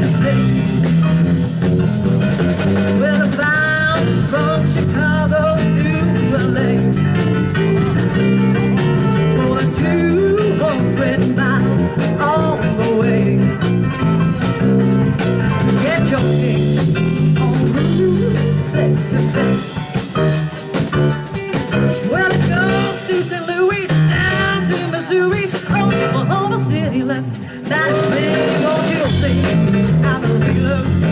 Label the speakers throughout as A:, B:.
A: to. Well, I'm bound from Chicago to LA. For a two hundred all the way. Get your on Route 66. Well, it goes St. Louis down to Missouri, Oklahoma City left big old say, I'm a feel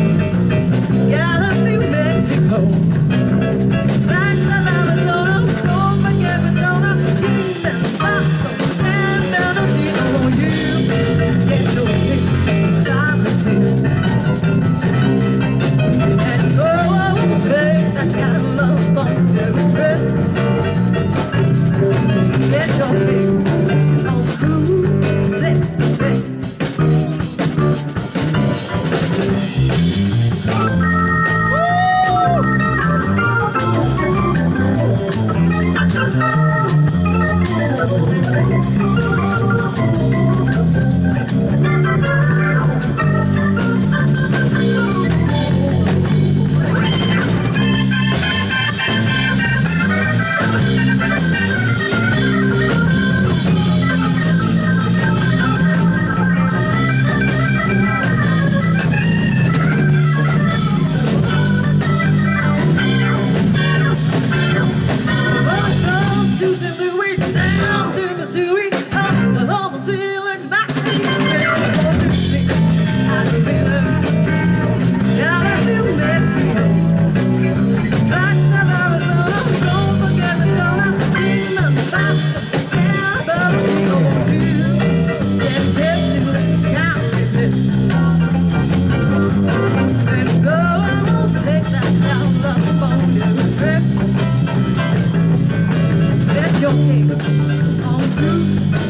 A: Through six.